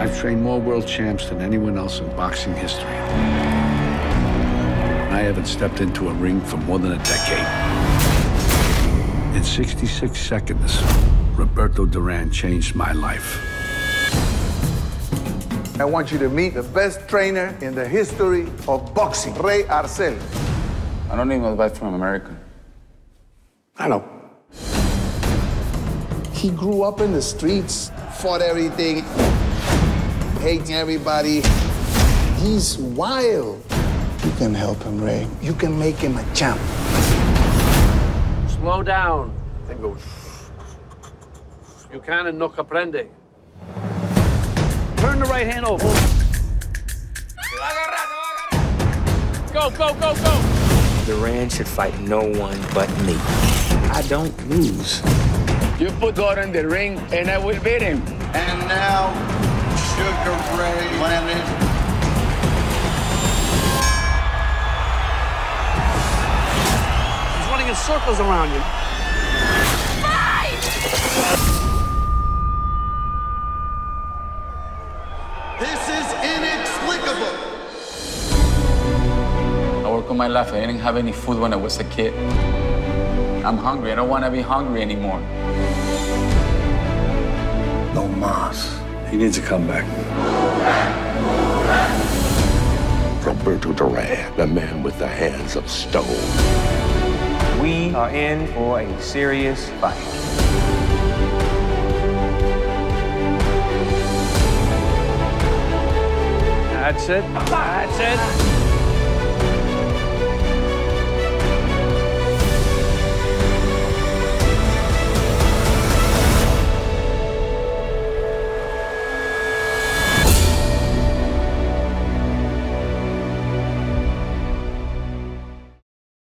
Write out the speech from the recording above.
I've trained more world champs than anyone else in boxing history. I haven't stepped into a ring for more than a decade. In 66 seconds, Roberto Duran changed my life. I want you to meet the best trainer in the history of boxing, Ray Arcel. I don't need advice from America. I know. He grew up in the streets, fought everything, hating everybody. He's wild. You can help him, Ray. You can make him a champ. Slow down. Then go. You can't no aprende. Turn the right hand over. Go, go, go, go. Duran should fight no one but me. I don't lose. You put God in the ring, and I will beat him. And now, Sugar Ray Leonard. He's running in circles around you. This is inexplicable. I work on my life. I didn't have any food when I was a kid. I'm hungry. I don't want to be hungry anymore. No mas. He needs to come back. Roberto Duran, the man with the hands of stone. We are in for a serious fight. That's it. That's it.